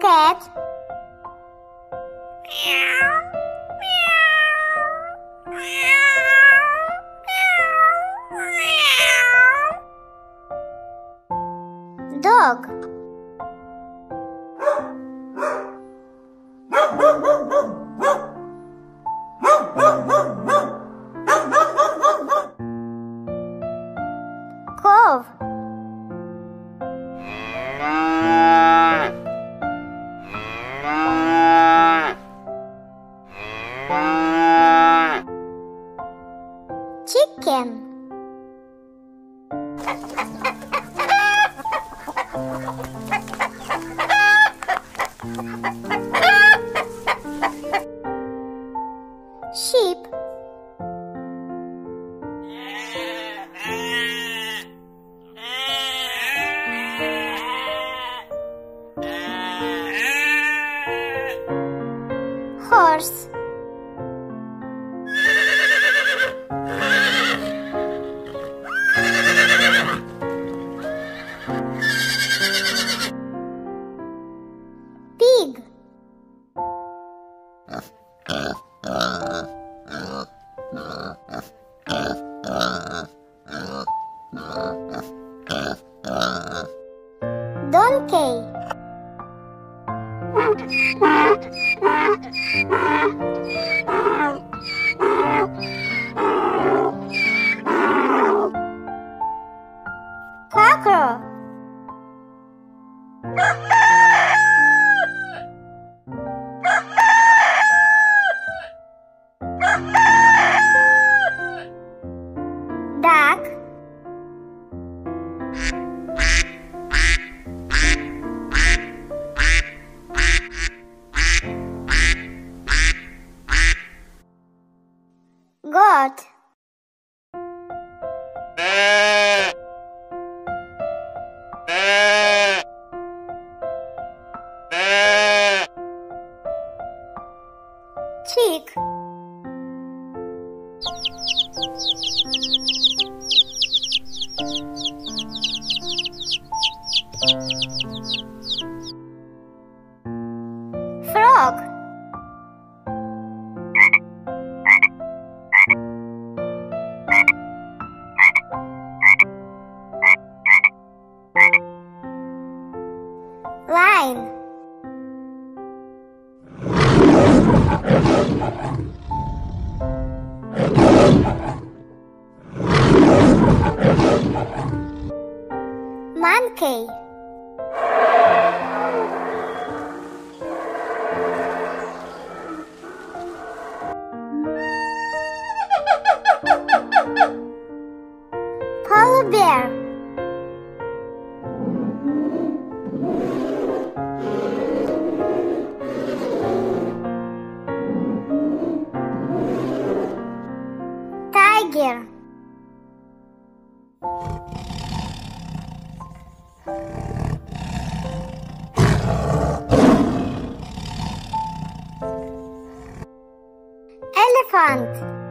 cat. Dog sheep. Horse donkey goat chick monkey. Polar bear elephant